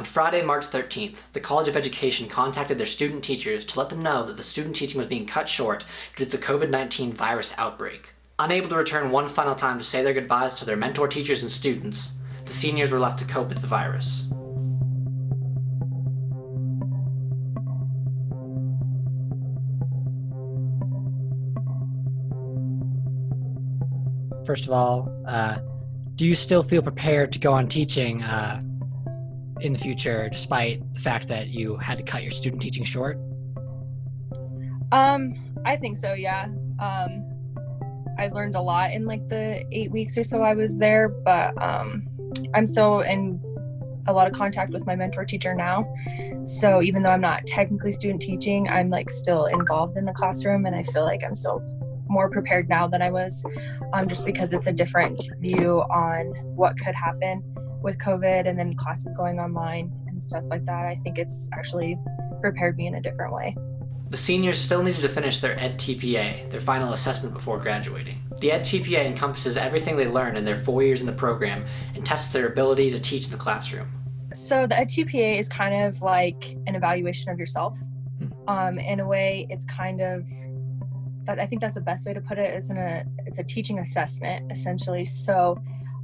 On Friday, March 13th, the College of Education contacted their student teachers to let them know that the student teaching was being cut short due to the COVID 19 virus outbreak. Unable to return one final time to say their goodbyes to their mentor teachers and students, the seniors were left to cope with the virus. First of all, uh, do you still feel prepared to go on teaching uh, in the future, despite the fact that you had to cut your student teaching short? Um, I think so. Yeah. Um, I learned a lot in like the eight weeks or so I was there, but um, I'm still in a lot of contact with my mentor teacher now. So even though I'm not technically student teaching, I'm like still involved in the classroom, and I feel like I'm still more prepared now than I was, um, just because it's a different view on what could happen with COVID and then classes going online and stuff like that. I think it's actually prepared me in a different way. The seniors still needed to finish their Ed TPA, their final assessment before graduating. The Ed TPA encompasses everything they learned in their four years in the program and tests their ability to teach in the classroom. So the Ed TPA is kind of like an evaluation of yourself. Hmm. Um, in a way, it's kind of that I think that's the best way to put it. Is in a it's a teaching assessment essentially. So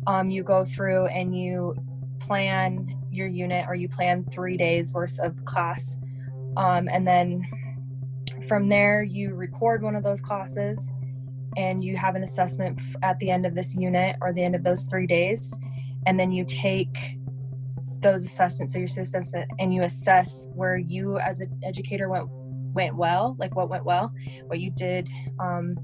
um, you go through and you plan your unit or you plan three days worth of class, um, and then from there you record one of those classes and you have an assessment at the end of this unit or the end of those three days. And then you take those assessments or your systems and you assess where you as an educator went went well, like what went well, what you did um,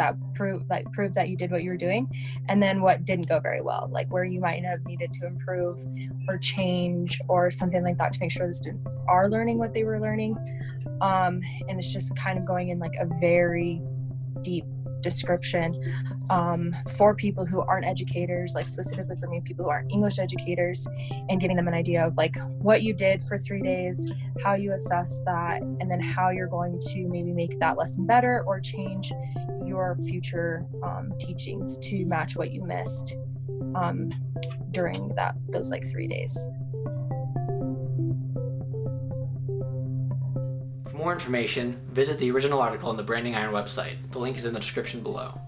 that prove like prove that you did what you were doing, and then what didn't go very well, like where you might have needed to improve or change or something like that to make sure the students are learning what they were learning. Um, and it's just kind of going in like a very deep description um, for people who aren't educators, like specifically for me, people who aren't English educators, and giving them an idea of like what you did for three days, how you assess that, and then how you're going to maybe make that lesson better or change your future um, teachings to match what you missed um, during that those like three days. For more information, visit the original article on the Branding Iron website. The link is in the description below.